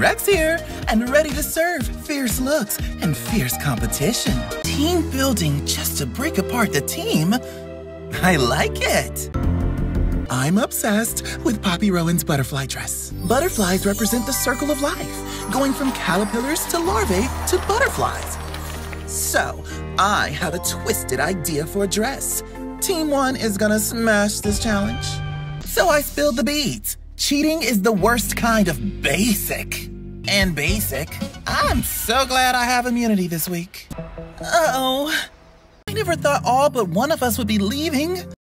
Rexx here, and ready to serve fierce looks and fierce competition. Team building just to break apart the team? I like it. I'm obsessed with Poppy Rowan's butterfly dress. Butterflies represent the circle of life, going from caterpillars to larvae to butterflies. So, I have a twisted idea for a dress. Team 1 is gonna smash this challenge. So I spilled the beads. Cheating is the worst kind of basic. And basic, I'm so glad I have immunity this week. Uh oh. I never thought all but one of us would be leaving.